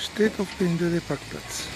state of the Indore parkplatz.